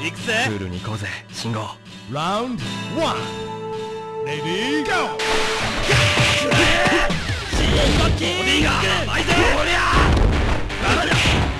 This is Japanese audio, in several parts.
行くぜ。プールに行こうぜ。信号。ラウンドワンレディーゴー信号ボディーガーマイゼーゴリー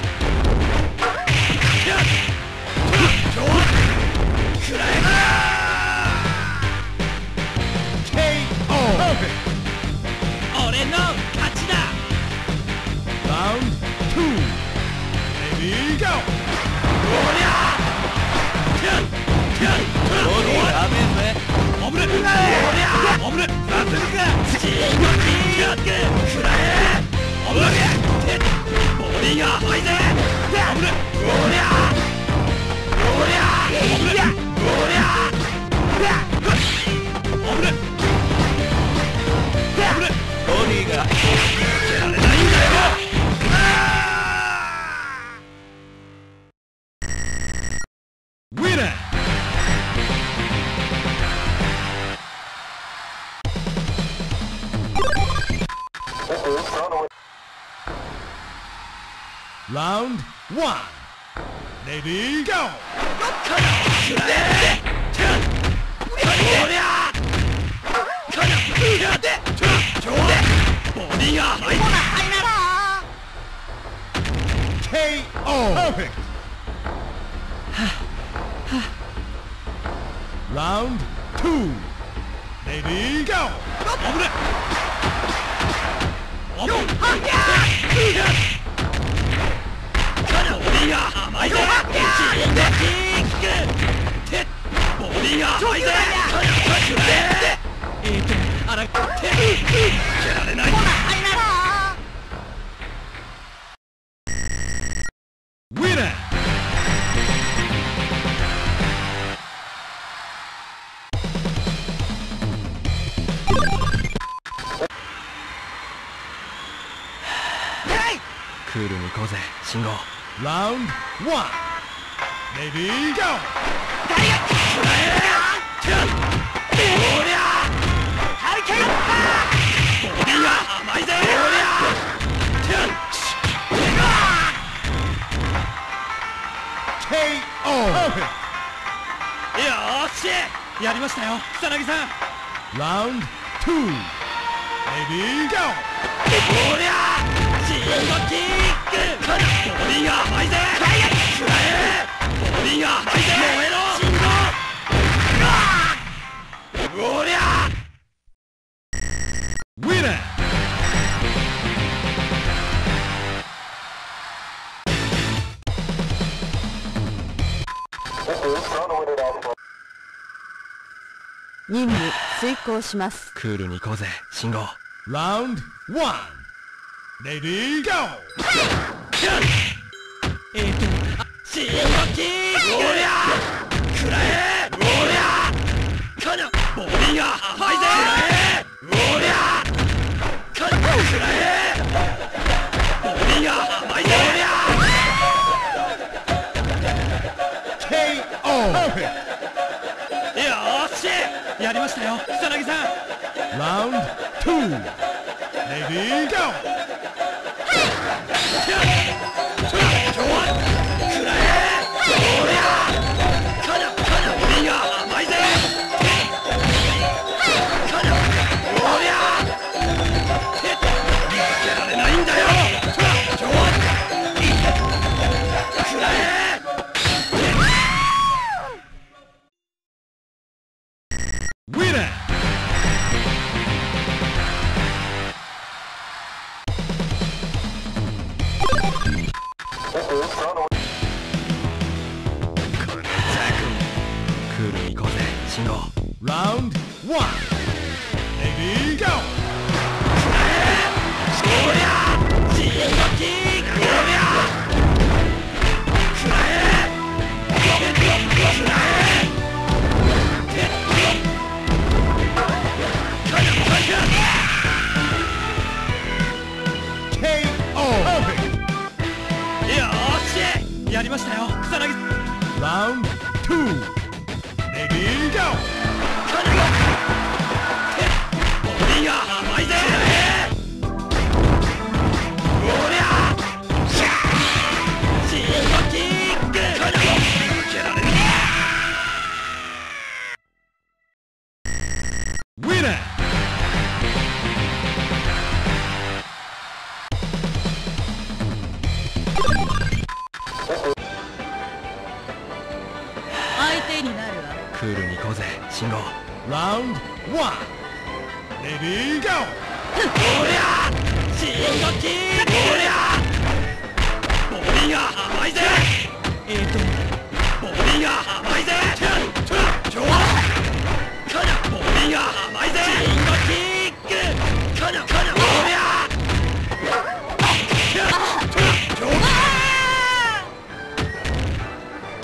Winner. Round one. Ready, go! かなこうぜ信号ゃハリケーンボディが甘いぜおりゃ KO. Perfect. よーしやりましたよ草薙さん Round two. Ready, go! おりゃ任務遂行します。クールに行こうぜ信号。Round one. Ready, go! えーとシンゴキックおりゃくらえおりゃかなボディが甘いぜらえ Winner. りましたよ。草薙。ラウンド2レディー。ゴー金が檻が甘いぜおりゃシート金ウィナーこうぜ信号 Round 1 Ready, go! おりゃ進撃おりゃボディが甘いぜ。ええとボディが甘いぜ。ちょちょちょかなボディが甘いぜ。進撃かなかなおりゃちょちょちょ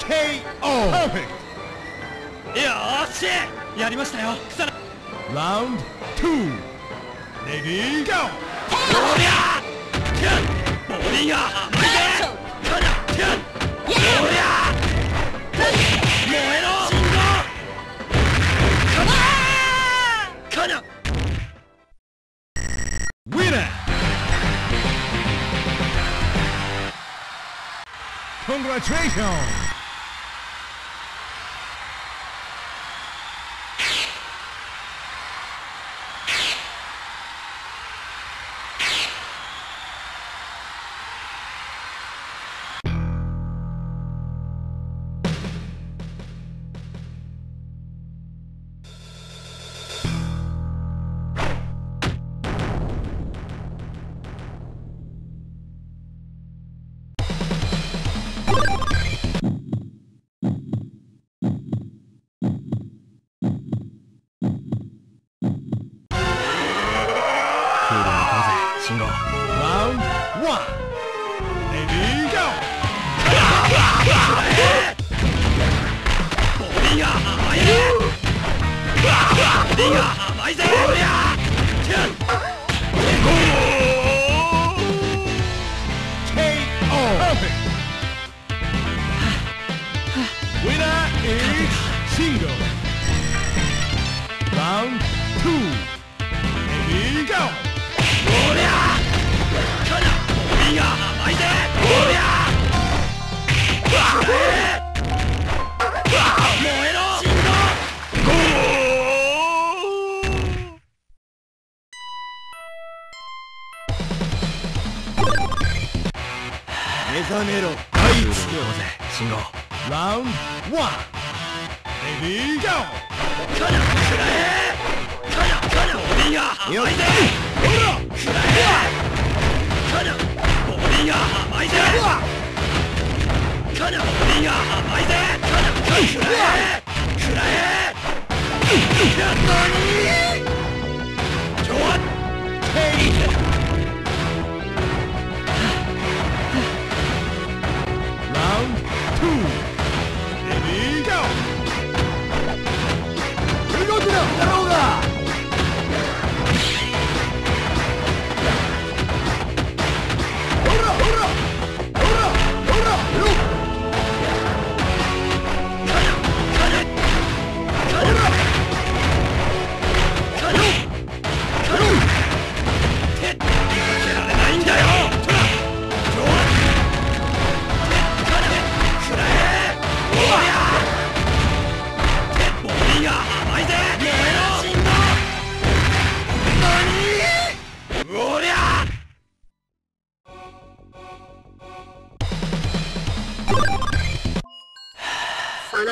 KO! Perfect! よーしやりましたよ草薙 Round 2 Ready, go! おりゃちょボディが甘いぜかなちょおりゃ燃えろ信号かな Winner! Congratulations! Round 1 Ready, go! ボディが甘いぜめろ。号クー。ルに行こうぜ信号 Round 1 Ready, go! かなくらえかなかなボディが甘いぜくらえかなボディが甘いぜ甘いぜかなかくらえくらえにちょっ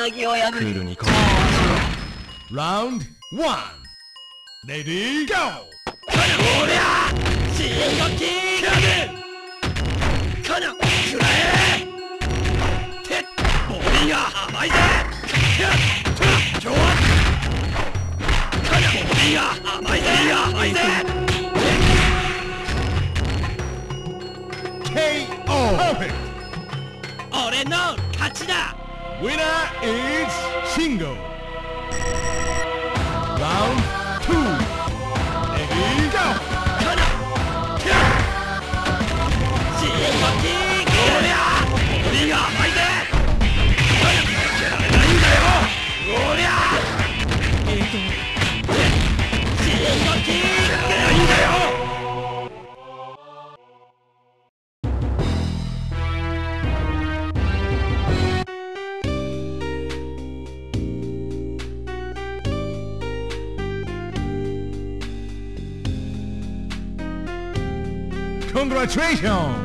なぎを破る。クールに行こ Round 1 Ready, go! おりゃ進撃くらえてボディが甘いぜ。が甘いぜ甘いぜ。KO! 俺の勝ちだ Winner is Shingo! Exploitation.